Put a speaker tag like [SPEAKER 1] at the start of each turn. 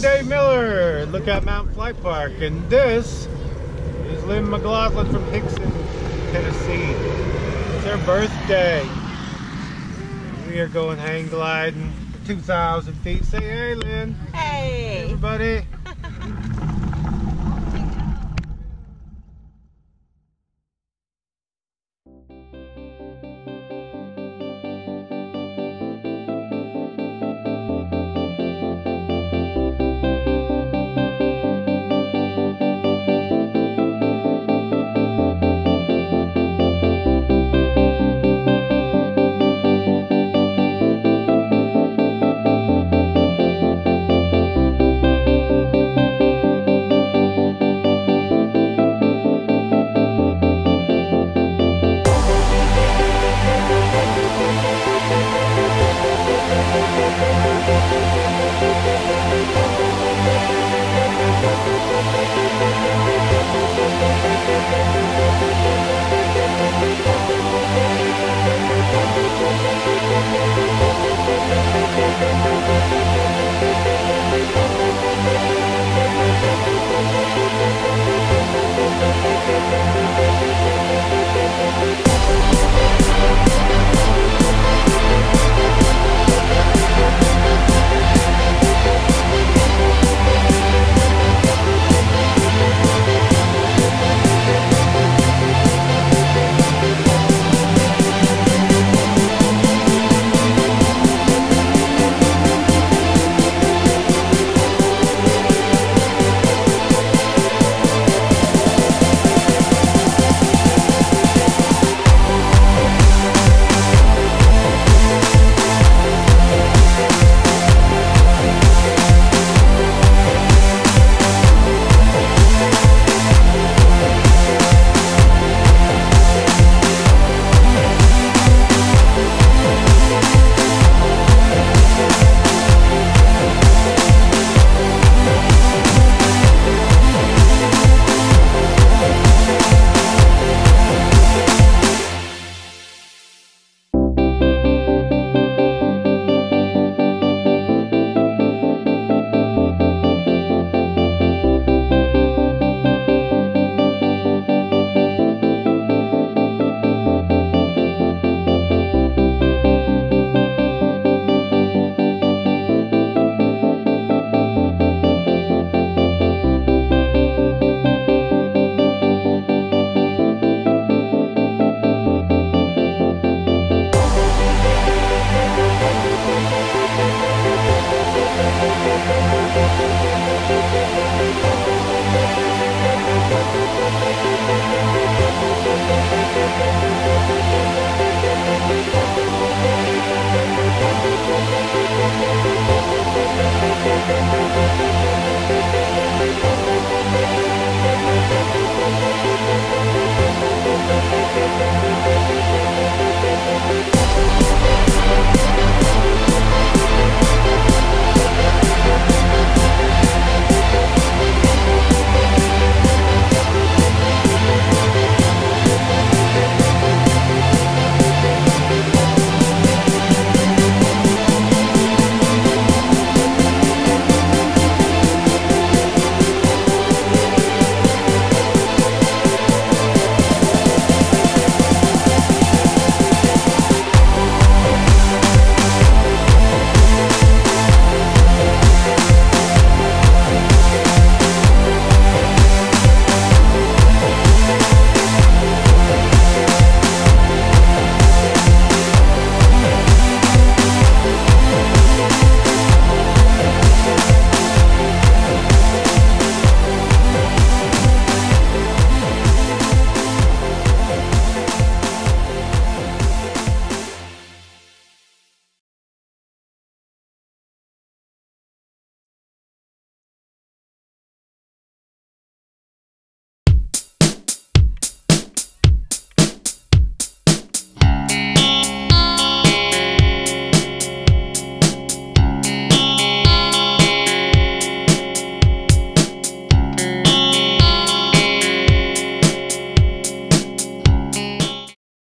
[SPEAKER 1] Dave Miller. Lookout Mountain Flight Park. And this is Lynne McGlothlen from Hixson, Tennessee. It's her birthday. We are going hang gliding 2,000 feet. Say hey, Lynne.
[SPEAKER 2] Hey.
[SPEAKER 1] Everybody.